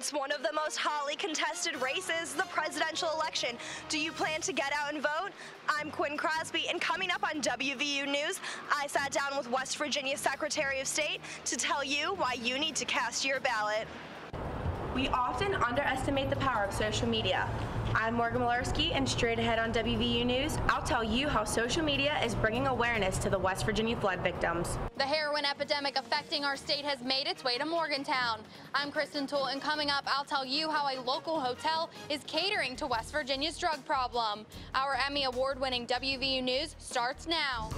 It's one of the most hotly contested races, the presidential election. Do you plan to get out and vote? I'm Quinn Crosby, and coming up on WVU News, I sat down with West Virginia Secretary of State to tell you why you need to cast your ballot. We often underestimate the power of social media. I'm Morgan Malarski, and straight ahead on WVU News, I'll tell you how social media is bringing awareness to the West Virginia flood victims. The heroin epidemic affecting our state has made its way to Morgantown. I'm Kristen Toole, and coming up, I'll tell you how a local hotel is catering to West Virginia's drug problem. Our Emmy Award winning WVU News starts now.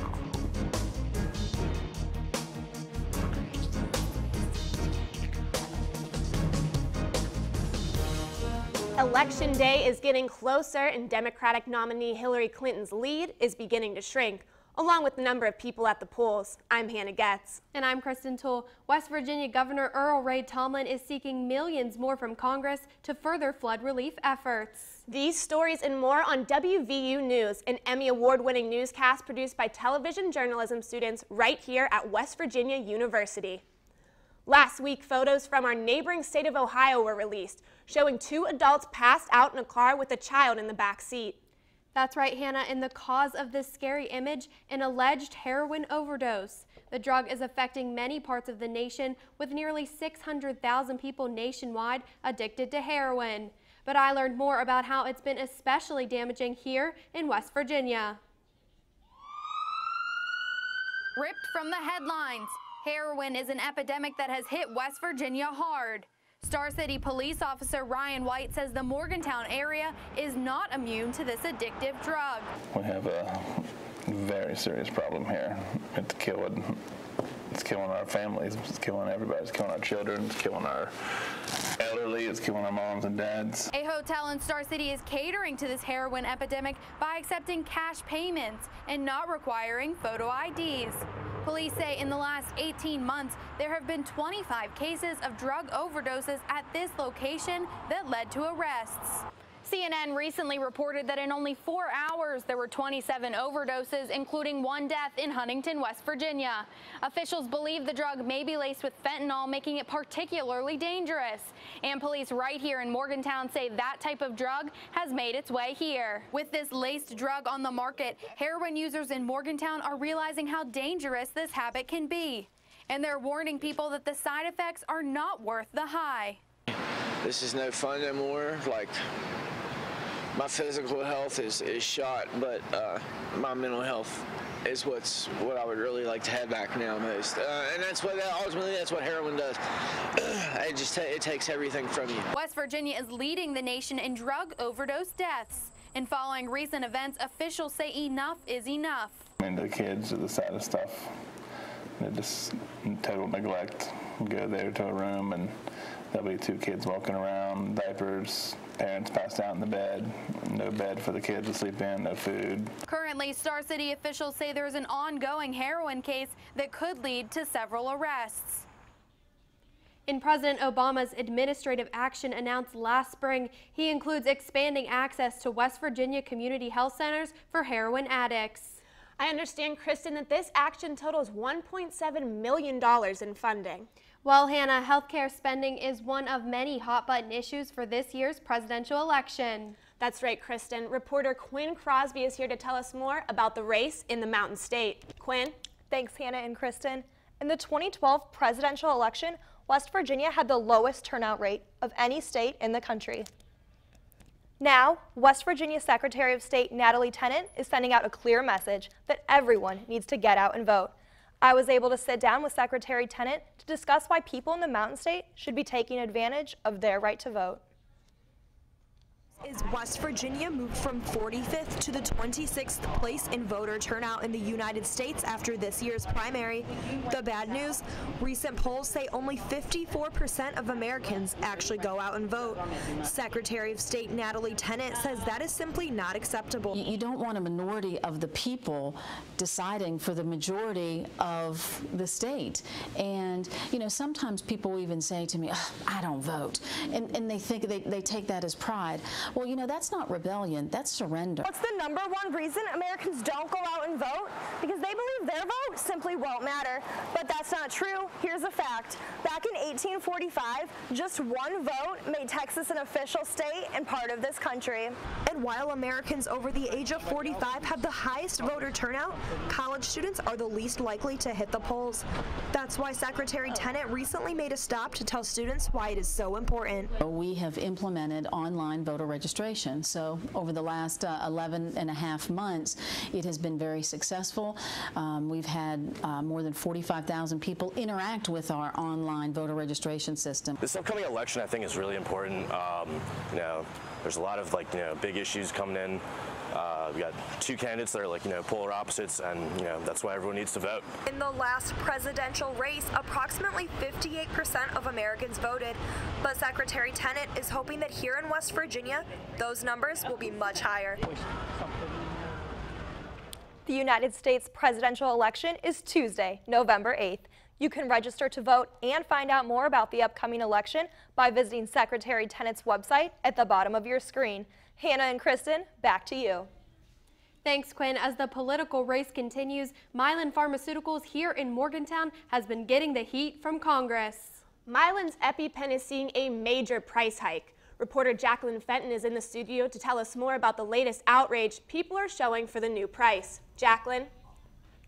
Election day is getting closer and Democratic nominee Hillary Clinton's lead is beginning to shrink, along with the number of people at the polls. I'm Hannah Getz. And I'm Kristen Toole. West Virginia Governor Earl Ray Tomblin is seeking millions more from Congress to further flood relief efforts. These stories and more on WVU News, an Emmy Award-winning newscast produced by television journalism students right here at West Virginia University. Last week, photos from our neighboring state of Ohio were released, showing two adults passed out in a car with a child in the back seat. That's right, Hannah. And the cause of this scary image, an alleged heroin overdose. The drug is affecting many parts of the nation, with nearly 600,000 people nationwide addicted to heroin. But I learned more about how it's been especially damaging here in West Virginia. Ripped from the headlines. Heroin is an epidemic that has hit West Virginia hard. Star City police officer Ryan White says the Morgantown area is not immune to this addictive drug. We have a very serious problem here. It's killing, it's killing our families, it's killing everybody, it's killing our children, it's killing our elderly, it's killing our moms and dads. A hotel in Star City is catering to this heroin epidemic by accepting cash payments and not requiring photo IDs. Police say in the last 18 months, there have been 25 cases of drug overdoses at this location that led to arrests. CNN recently reported that in only four hours, there were 27 overdoses, including one death in Huntington, West Virginia. Officials believe the drug may be laced with fentanyl, making it particularly dangerous. And police right here in Morgantown say that type of drug has made its way here. With this laced drug on the market, heroin users in Morgantown are realizing how dangerous this habit can be. And they're warning people that the side effects are not worth the high. This is no fun anymore. Like, my physical health is, is shot, but uh, my mental health is what's what I would really like to have back now most. Uh, and that's what ultimately that's what heroin does. it just it takes everything from you. West Virginia is leading the nation in drug overdose deaths. And following recent events, officials say enough is enough. I mean, the kids are the saddest stuff. They're just total neglect. Go there to a room and there'll be two kids walking around, diapers, parents passed out in the bed, no bed for the kids to sleep in, no food. Currently, Star City officials say there's an ongoing heroin case that could lead to several arrests. In President Obama's administrative action announced last spring, he includes expanding access to West Virginia community health centers for heroin addicts. I understand, Kristen, that this action totals $1.7 million in funding. Well, Hannah, healthcare spending is one of many hot button issues for this year's presidential election. That's right, Kristen. Reporter Quinn Crosby is here to tell us more about the race in the Mountain State. Quinn? Thanks, Hannah and Kristen. In the 2012 presidential election, West Virginia had the lowest turnout rate of any state in the country. Now, West Virginia Secretary of State Natalie Tennant is sending out a clear message that everyone needs to get out and vote. I was able to sit down with Secretary Tennant to discuss why people in the Mountain State should be taking advantage of their right to vote. Is West Virginia moved from 45th to the 26th place in voter turnout in the United States after this year's primary? The bad news? Recent polls say only 54% of Americans actually go out and vote. Secretary of State Natalie Tennant says that is simply not acceptable. You don't want a minority of the people deciding for the majority of the state. And, you know, sometimes people even say to me, I don't vote. And, and they think they, they take that as pride. Well, you know, that's not rebellion, that's surrender. What's the number one reason Americans don't go out and vote? Because they believe their vote simply won't matter. But that's not true. Here's a fact. Back in 1845, just one vote made Texas an official state and part of this country. And while Americans over the age of 45 have the highest voter turnout, college students are the least likely to hit the polls. That's why Secretary Tennant recently made a stop to tell students why it is so important. We have implemented online voter registration. So over the last uh, 11 and a half months, it has been very successful. Um, we've had uh, more than 45,000 people interact with our online voter registration system. This upcoming election, I think, is really important. Um, you know, there's a lot of like you know big issues coming in. Uh, we got two candidates that are like you know polar opposites, and you know that's why everyone needs to vote. In the last presidential race, approximately 58% of Americans voted, but Secretary Tennant is hoping that here in West Virginia, those numbers will be much higher. The United States presidential election is Tuesday, November 8th. You can register to vote and find out more about the upcoming election by visiting Secretary Tennant's website at the bottom of your screen. Hannah and Kristen, back to you. Thanks, Quinn. As the political race continues, Mylan Pharmaceuticals here in Morgantown has been getting the heat from Congress. Mylan's EpiPen is seeing a major price hike. Reporter Jacqueline Fenton is in the studio to tell us more about the latest outrage people are showing for the new price. Jacqueline?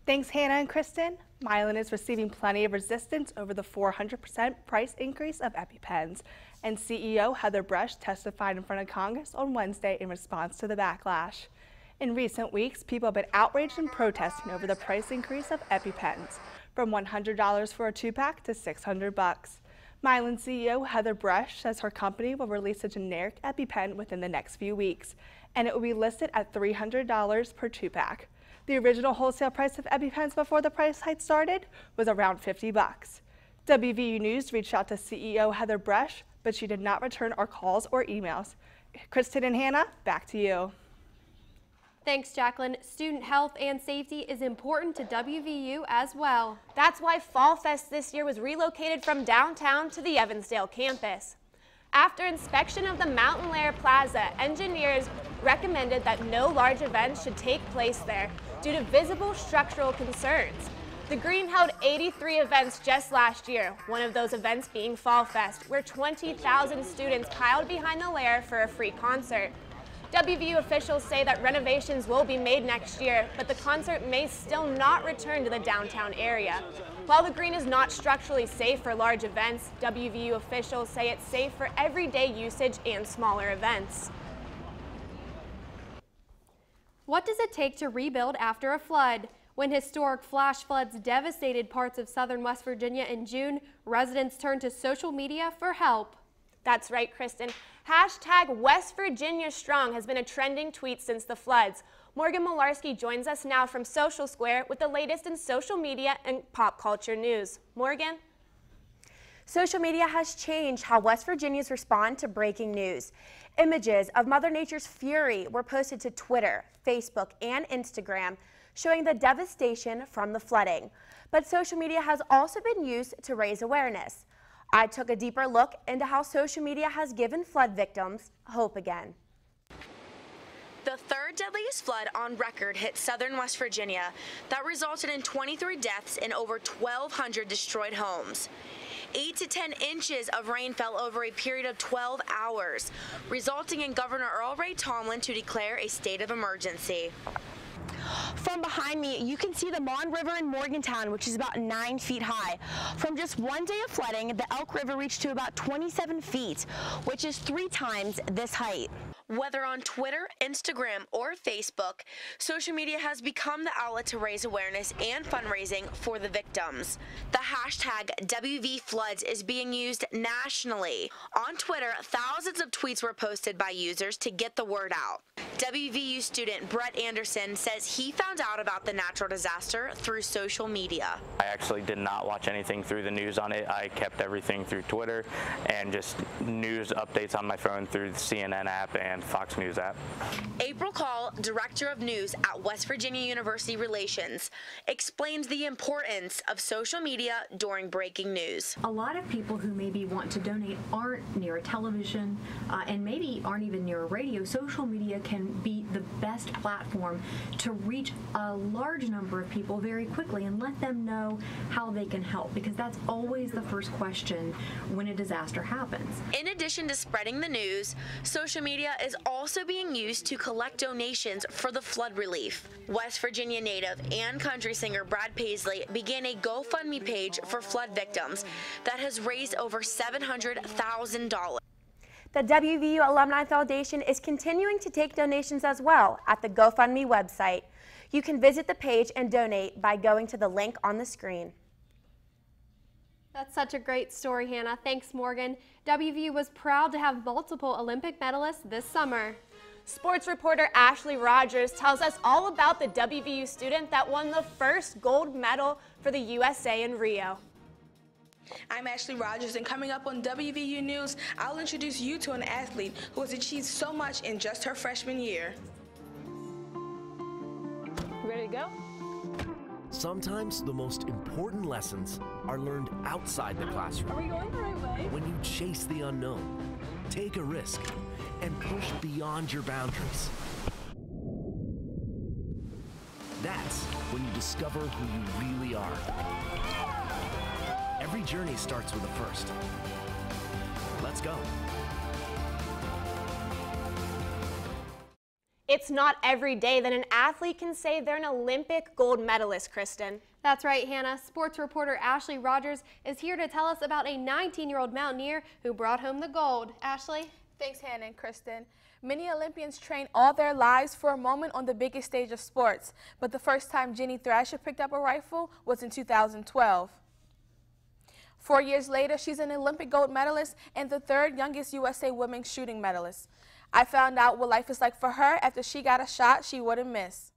Thanks, Hannah and Kristen. Mylan is receiving plenty of resistance over the 400% price increase of EpiPens, and CEO Heather Bresch testified in front of Congress on Wednesday in response to the backlash. In recent weeks, people have been outraged and protesting over the price increase of EpiPens, from $100 for a two-pack to 600 bucks. Mylan CEO Heather Bresch says her company will release a generic EpiPen within the next few weeks, and it will be listed at $300 per two-pack. The original wholesale price of EpiPens before the price hike started was around 50 bucks. WVU News reached out to CEO Heather Bresch, but she did not return our calls or emails. Kristen and Hannah, back to you. Thanks, Jacqueline. Student health and safety is important to WVU as well. That's why Fall Fest this year was relocated from downtown to the Evansdale campus. After inspection of the Mountain Lair Plaza, engineers recommended that no large events should take place there due to visible structural concerns. The Green held 83 events just last year, one of those events being Fall Fest, where 20,000 students piled behind the lair for a free concert. WVU officials say that renovations will be made next year, but the concert may still not return to the downtown area. While the green is not structurally safe for large events, WVU officials say it's safe for everyday usage and smaller events. What does it take to rebuild after a flood? When historic flash floods devastated parts of southern West Virginia in June, residents turned to social media for help. That's right, Kristen. Hashtag West Virginia Strong has been a trending tweet since the floods. Morgan Malarski joins us now from Social Square with the latest in social media and pop culture news. Morgan? Social media has changed how West Virginians respond to breaking news. Images of Mother Nature's fury were posted to Twitter, Facebook, and Instagram, showing the devastation from the flooding. But social media has also been used to raise awareness. I took a deeper look into how social media has given flood victims hope again. The third deadliest flood on record hit southern West Virginia that resulted in 23 deaths and over 1,200 destroyed homes. 8 to 10 inches of rain fell over a period of 12 hours, resulting in Governor Earl Ray Tomblin to declare a state of emergency. From behind me, you can see the Mon River in Morgantown, which is about nine feet high. From just one day of flooding, the Elk River reached to about 27 feet, which is three times this height. Whether on Twitter, Instagram, or Facebook, social media has become the outlet to raise awareness and fundraising for the victims. The hashtag WVFloods is being used nationally. On Twitter, thousands of tweets were posted by users to get the word out. WVU student Brett Anderson says he found out about the natural disaster through social media. I actually did not watch anything through the news on it. I kept everything through Twitter and just news updates on my phone through the CNN app and and Fox News app. April Kaull, Director of News at West Virginia University Relations, explains the importance of social media during breaking news. A lot of people who maybe want to donate aren't near a television uh, and maybe aren't even near a radio. Social media can be the best platform to reach a large number of people very quickly and let them know how they can help because that's always the first question when a disaster happens. In addition to spreading the news, social media is also being used to collect donations for the flood relief. West Virginia native and country singer Brad Paisley began a GoFundMe page for flood victims that has raised over $700,000. The WVU Alumni Foundation is continuing to take donations as well at the GoFundMe website. You can visit the page and donate by going to the link on the screen. That's such a great story, Hannah. Thanks, Morgan. WVU was proud to have multiple Olympic medalists this summer. Sports reporter Ashley Rogers tells us all about the WVU student that won the first gold medal for the USA in Rio. I'm Ashley Rogers, and coming up on WVU News, I'll introduce you to an athlete who has achieved so much in just her freshman year. Ready to go? Sometimes the most important lessons are learned outside the classroom. Are we going the right way? When you chase the unknown, take a risk, and push beyond your boundaries. That's when you discover who you really are. Every journey starts with a first. Let's go. It's not every day that an athlete can say they're an Olympic gold medalist, Kristen. That's right, Hannah. Sports reporter Ashley Rogers is here to tell us about a 19-year-old mountaineer who brought home the gold. Ashley? Thanks, Hannah and Kristen. Many Olympians train all their lives for a moment on the biggest stage of sports, but the first time Ginny Thrasher picked up a rifle was in 2012. Four years later, she's an Olympic gold medalist and the third youngest USA women's shooting medalist. I found out what life is like for her after she got a shot she wouldn't miss.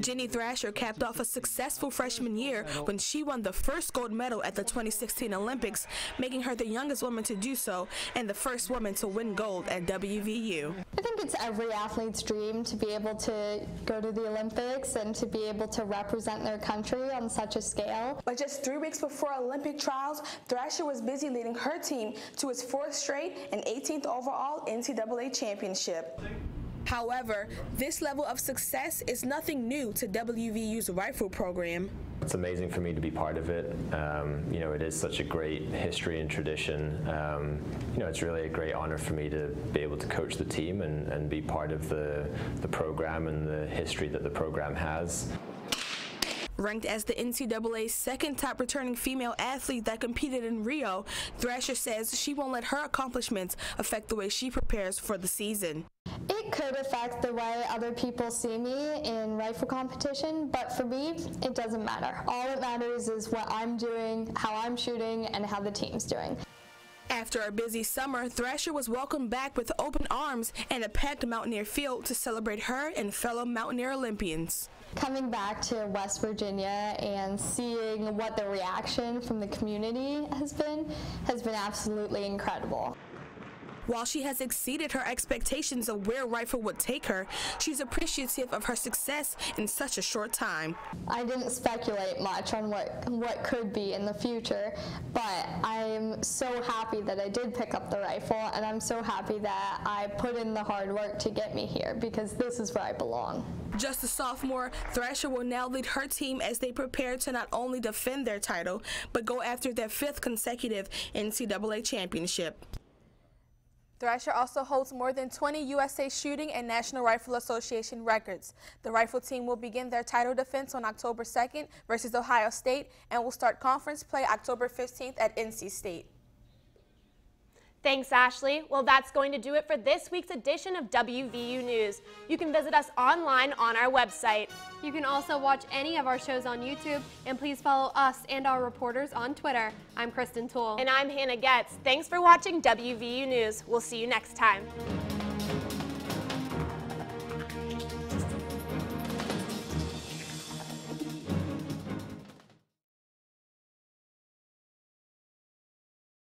Ginny Thrasher capped off a successful freshman year when she won the first gold medal at the 2016 Olympics, making her the youngest woman to do so and the first woman to win gold at WVU. I think it's every athlete's dream to be able to go to the Olympics and to be able to represent their country on such a scale. But just three weeks before Olympic trials, Thrasher was busy leading her team to its fourth straight and 18th overall NCAA championship. However, this level of success is nothing new to WVU's rifle program. It's amazing for me to be part of it. Um, you know, it is such a great history and tradition. Um, you know, it's really a great honor for me to be able to coach the team and, and be part of the, the program and the history that the program has. Ranked as the NCAA's second top returning female athlete that competed in Rio, Thrasher says she won't let her accomplishments affect the way she prepares for the season. It could affect the way other people see me in rifle competition, but for me, it doesn't matter. All that matters is what I'm doing, how I'm shooting, and how the team's doing. After a busy summer, Thrasher was welcomed back with open arms and a packed Mountaineer field to celebrate her and fellow Mountaineer Olympians. Coming back to West Virginia and seeing what the reaction from the community has been has been absolutely incredible. While she has exceeded her expectations of where Rifle would take her, she's appreciative of her success in such a short time. I didn't speculate much on what what could be in the future, but I'm so happy that I did pick up the rifle and I'm so happy that I put in the hard work to get me here because this is where I belong. Just a sophomore, Thrasher will now lead her team as they prepare to not only defend their title, but go after their fifth consecutive NCAA championship. Thrasher also holds more than 20 USA Shooting and National Rifle Association records. The rifle team will begin their title defense on October 2nd versus Ohio State and will start conference play October 15th at NC State. Thanks, Ashley. Well, that's going to do it for this week's edition of WVU News. You can visit us online on our website. You can also watch any of our shows on YouTube, and please follow us and our reporters on Twitter. I'm Kristen Toole. And I'm Hannah Getz. Thanks for watching WVU News. We'll see you next time.